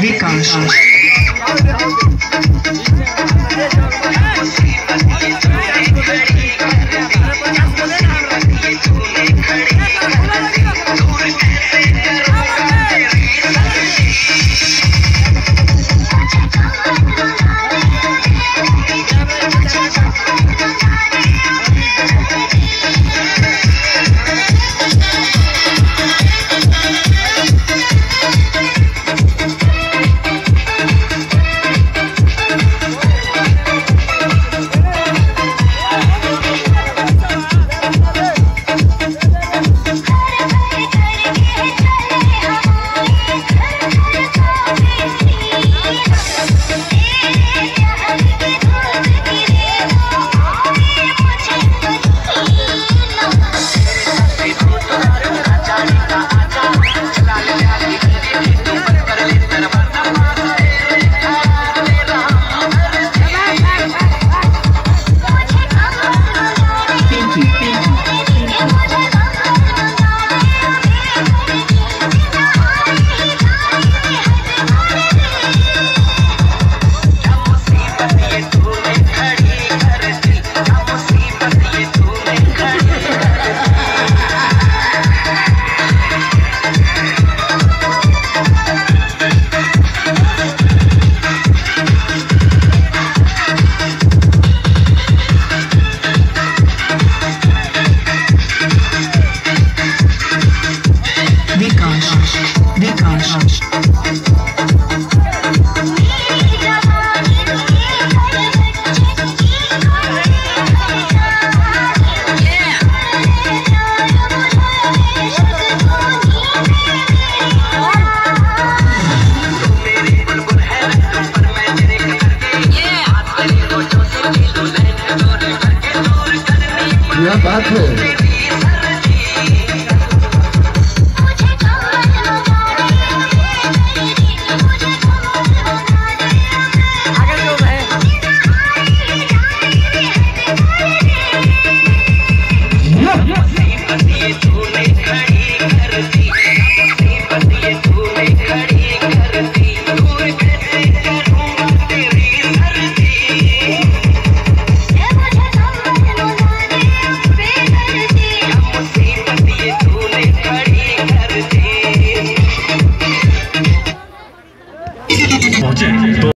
Vikas. Baku.